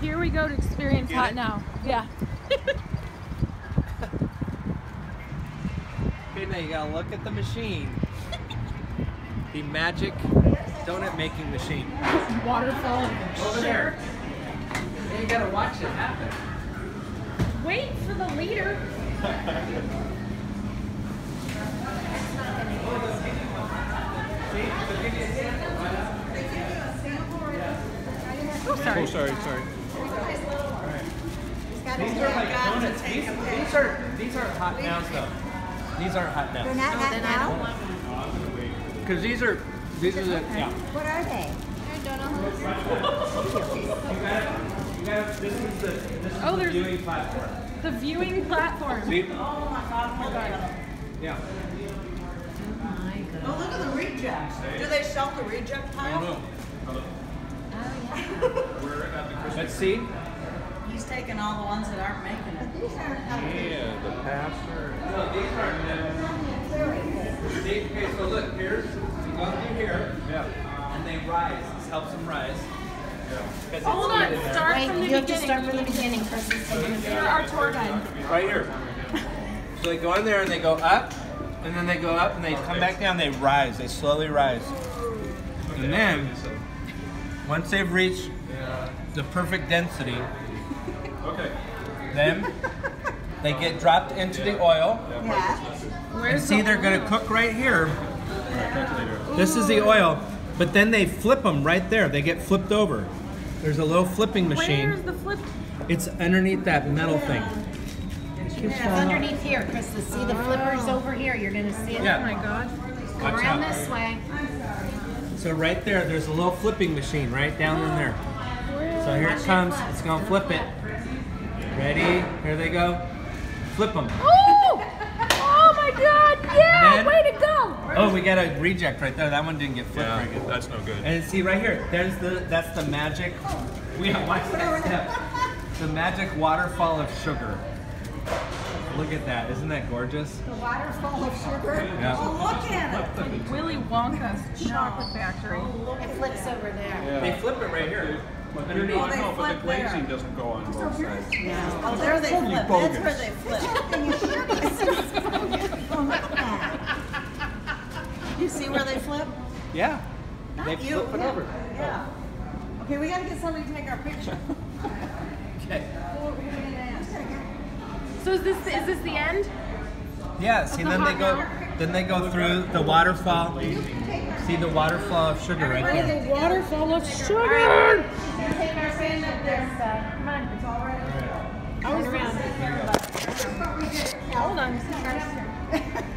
do we go to experience hot it? now? Yeah. Okay, now you gotta look at the machine. The magic donut making machine. Waterfall of Over sugar. there. Yeah, you gotta watch it happen. Wait for the leader. Oh, sorry. Oh, sorry, sorry. These are like donuts. These, these are these aren't hot now though. These aren't oh, hot They're now. not hot now? Because these are these are the yeah. What are they? You guys, oh, this is the this is Oh, the viewing platform. The viewing platform. See? Oh my God. Yeah. Oh, look at the rejects. Do they sell the reject pile? Oh, Let's see. He's taking all the ones that aren't making it. These aren't healthy. Yeah, the pastor. No, these aren't them. See, okay, so look, here's you go through here. Yeah. And they rise. This helps them rise. Yeah. Oh, hold on. Start Wait, from the you have to start from the beginning. Chris is taking You're our tour guide. Right here. So they go in there and they go up, and then they go up and they come back down. They rise. They slowly rise. And then, once they've reached the perfect density, Okay. then they get dropped into the oil. Yeah. And see, they're gonna cook right here. This is the oil, but then they flip them right there. They get flipped over. There's a little flipping machine. Where's the flip? It's underneath that metal thing. It's uh, underneath here, Krista. See the flippers oh. over here. You're gonna see it. Oh Yeah. my god. Go Watch around out. this way. So right there, there's a little flipping machine right down in there. So here it comes. It's gonna flip it. Ready? Here they go. Flip them. Oh! Oh my god! Yeah! Then- Way to go! Oh, we got a reject right there. That one didn't get flipped Yeah, very good. that's no good. And see right here, there's the that's the magic. We have watch that step. The magic waterfall of sugar. Look at that, isn't that gorgeous? The waterfall of sugar. Yeah. Oh, look at it. Willy Wonka's chocolate factory. Oh, it flips over there. They flip it right here. Underneath. Oh, they No, but the flip there. glazing doesn't go on both sides. Oh, there they flip. That's where they flip. You sugar. Oh, look at that. You see where they flip? Yeah. They you. flip it over. Yeah. Okay, we gotta get somebody to take our picture. Okay. So is this is this the end? Yeah, see the then they go now? then they go through the waterfall. See the waterfall of sugar right there. Waterfall of sugar. Take our stand up there, so. Come on. It's all right. I was around. Hold on.